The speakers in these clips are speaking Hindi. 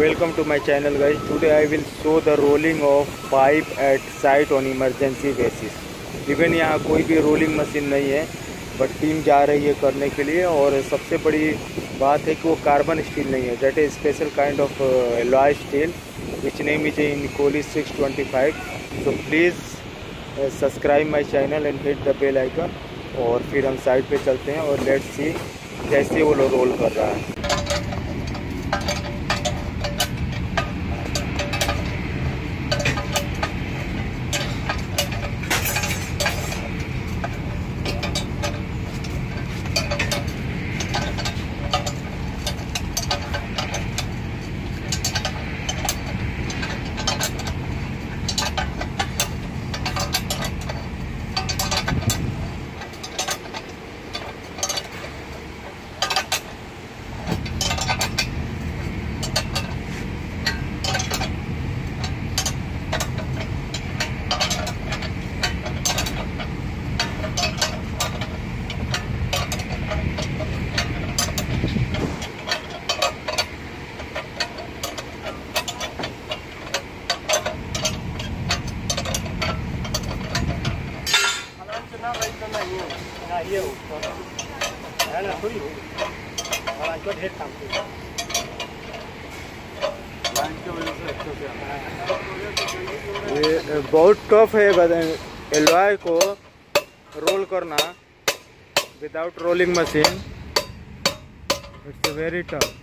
welcome to my channel, guys. Today i will show the rolling of pipe at site on emergency basis. Even यहाँ कोई भी रोलिंग मशीन नहीं है बट टीम जा रही है करने के लिए और सबसे बड़ी बात है कि वो कार्बन स्टील नहीं है. That is special kind of alloy steel which name is Inconel 625 so please subscribe my channel and hit the bell icon और फिर हम साइड पे चलते हैं और लेट्स सी कैसे वो लोग रोल कर रहा है. ये बहुत टफ है एलवाई को रोल करना without rolling machine it's very tough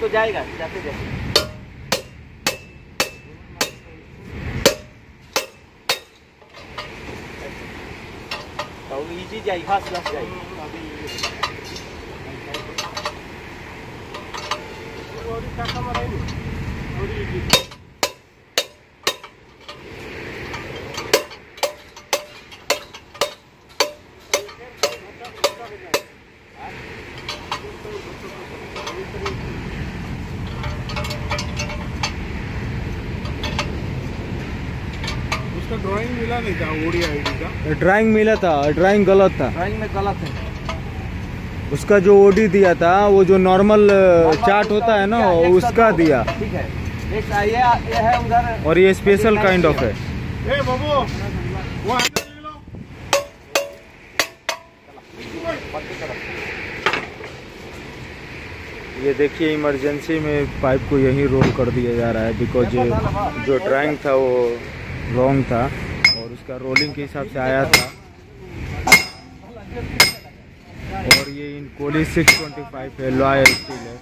तो जाएगा, जाते जाते। तो इजी जाएगी फास्ट फास्ट जाएगी उसका ड्राइंग मिला नहीं था ओडी आईडी का। ड्राइंग मिला था ड्राइंग गलत था। ड्राइंग में गलत है। उसका जो ओडी दिया था वो जो नॉर्मल चार्ट होता है ना उसका दिया। ठीक है। एक ये ये है उधर। और ये स्पेशल काइंड ऑफ़ है ए बाबू वो हैंडल ले लो। ये देखिए इमरजेंसी में पाइप को यहीं रोल कर दिया जा रहा है बिकॉज़ जो ड्राइंग था वो रॉन्ग था और उसका रोलिंग के हिसाब से आया था। और ये इन कोली 625 है लॉयल स्टील है।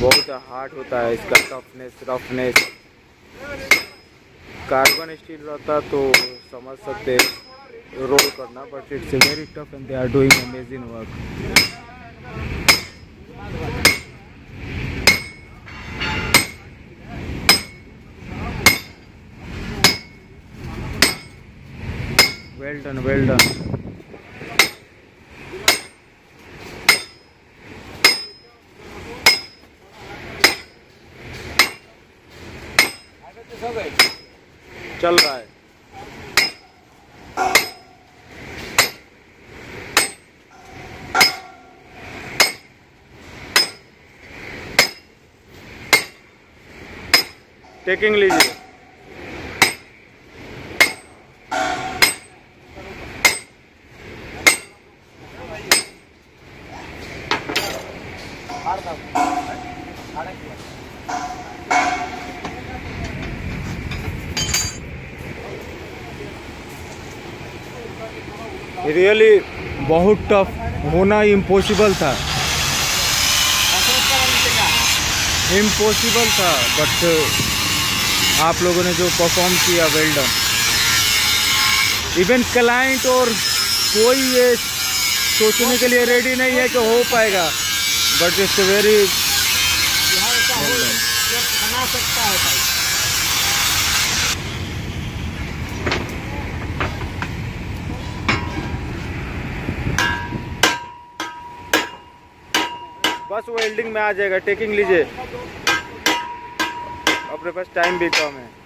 बहुत हार्ड होता है इसका टफनेस रफनेस कार्बन स्टील रहता तो समझ सकते रोल करना but it's very tough and they are doing amazing work well done well done चल रहा है। टेकिंग लीजिए रियली बहुत टफ होना इम्पॉसिबल था। इम्पॉसिबल था बट आप लोगों ने जो परफॉर्म किया वेल डन इवन क्लाइंट और कोई ये सोचने के लिए रेडी नहीं है कि हो पाएगा बट इट्स वेरी बना सकता है वेल्डिंग में आ जाएगा टेकिंग लीजिए। अपने पास टाइम भी कम है।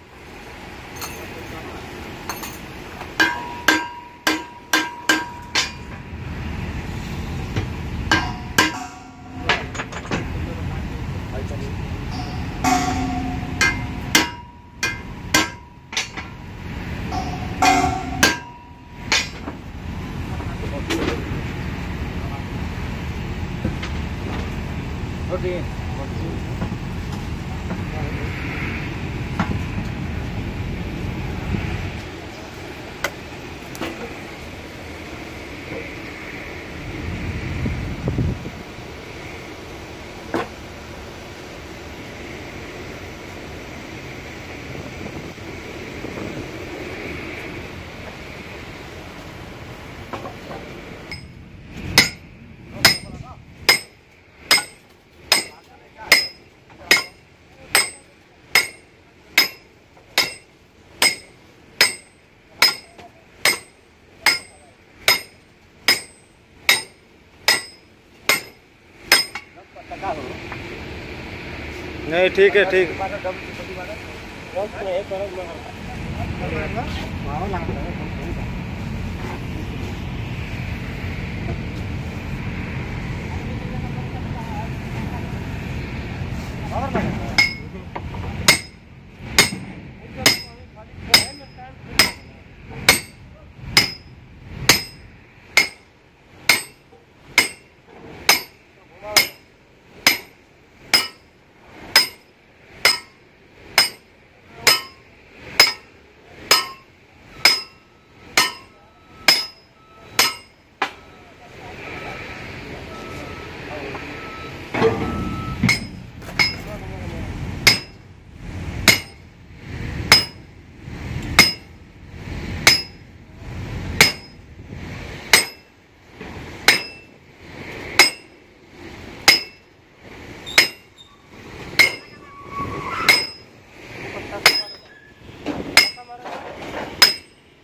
प्रति नहीं ठीक है ठीक।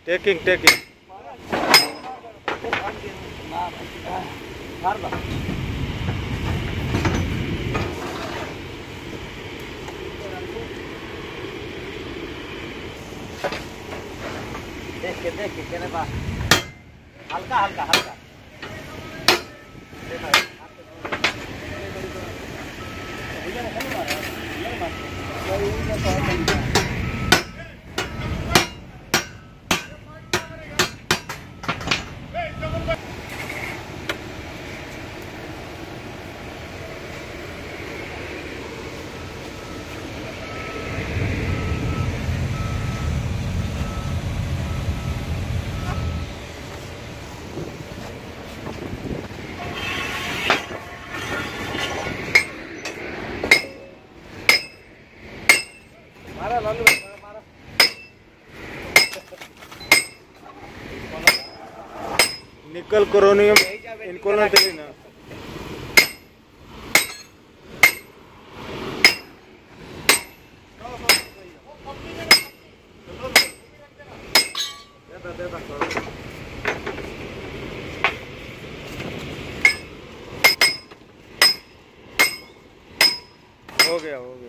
टेकिंग टेकिंग देख के देख के केने बा हल्का हल्का हल्का। निकल क्रोनियम इनको ना ना हो गया हो गया।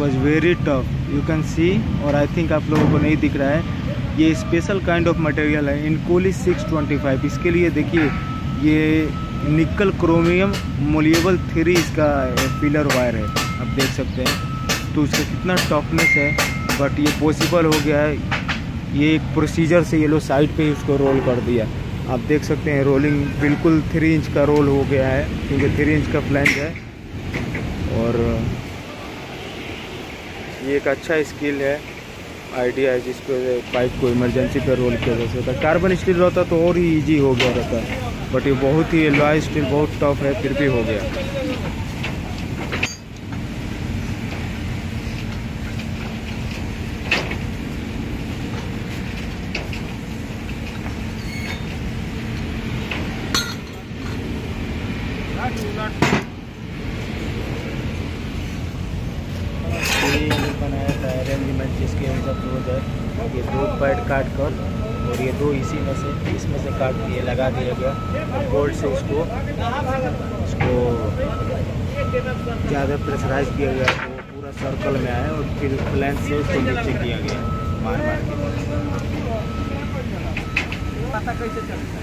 Was very tough you can see और आई थिंक आप लोगों को नहीं दिख रहा है। ये स्पेशल काइंड ऑफ़ मटेरियल है। इनकोली 625 इसके लिए देखिए, ये निकल क्रोमियम मोलिएबल थ्री इसका पिलर वायर है। आप देख सकते हैं। तो उसका कितना टफनेस है बट ये पॉसिबल हो गया है। ये एक प्रोसीजर से ये लोग साइड पे ही उसको रोल कर दिया। आप देख सकते हैं रोलिंग बिल्कुल थ्री इंच का रोल हो गया है, क्योंकि थ्री इंच का फ्लैंज है। और ये एक अच्छा स्किल है आइडिया है जिसको पाइप को इमरजेंसी पे रोल किया जा सकता है। कार्बन स्टील रहता तो और ही ईजी हो गया रहता बट ये बहुत ही लॉ स्टील बहुत टफ है, फिर भी हो गया। ये बनाया था अरेंजमेंट जिसके अंदर दो है, ये दो पैड काट कर और ये दो इसी में से, इसमें से काट दिए, लगा दिया गया। गोल्ड से इसको इसको ज़्यादा प्रेशराइज किया गया। तो पूरा सर्कल में आया और फिर प्लेन से उसको नीचे किया गया मार मार के। पता कैसे चलता